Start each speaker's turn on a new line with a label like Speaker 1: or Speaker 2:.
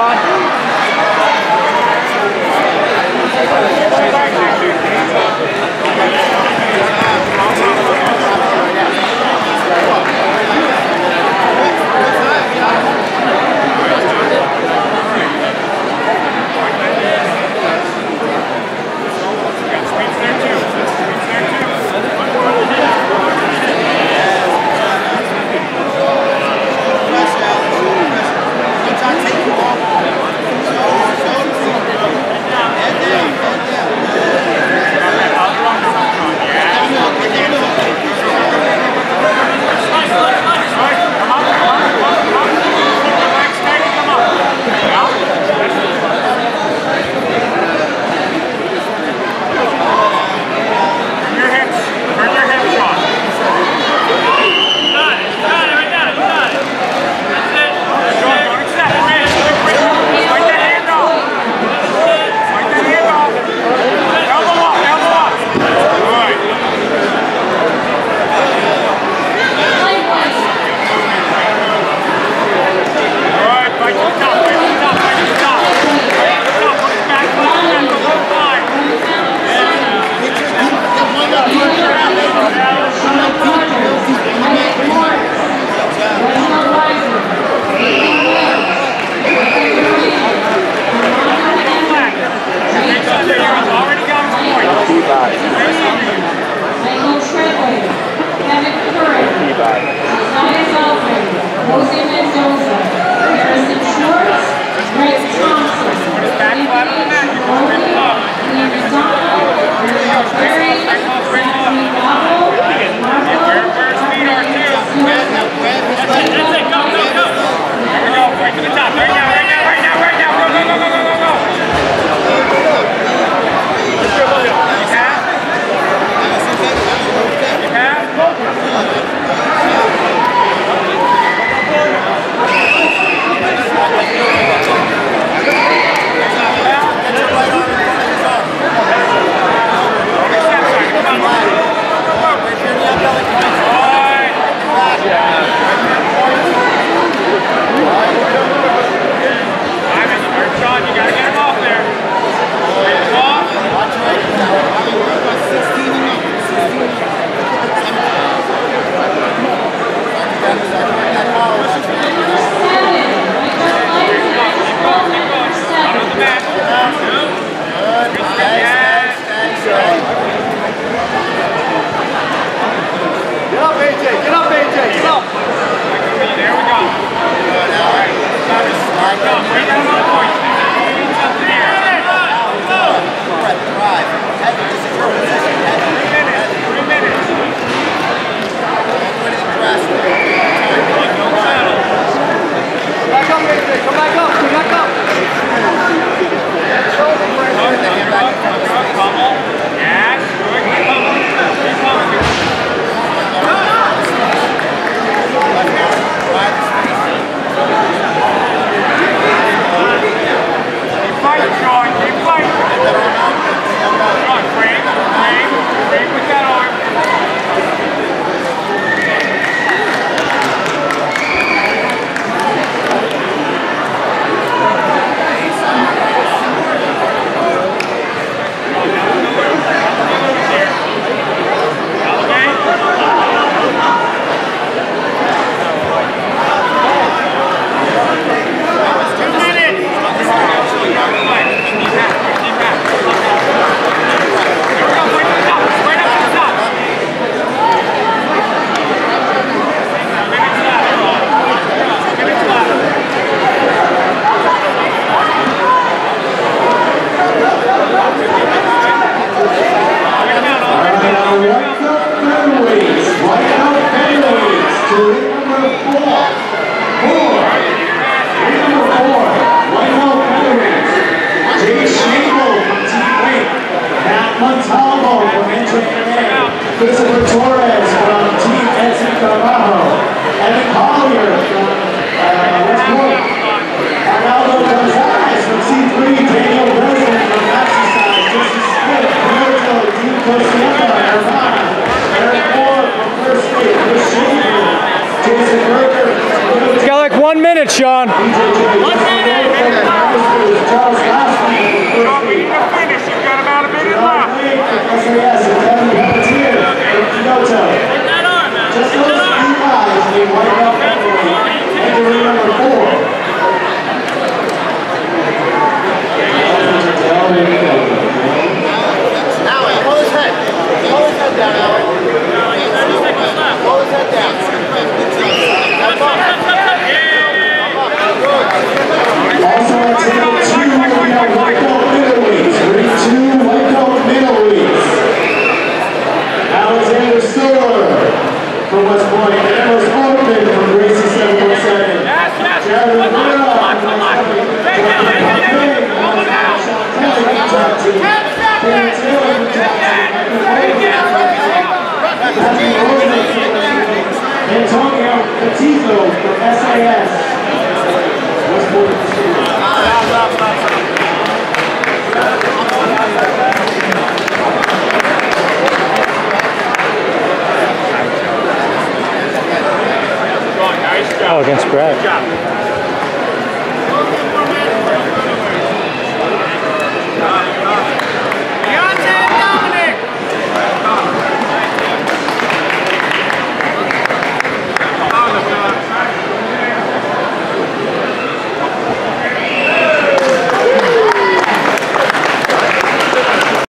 Speaker 1: Sean. Rua! Rua! minute, Sean.
Speaker 2: One minute. Antonio Petito from SAS.
Speaker 1: Oh, against Brad.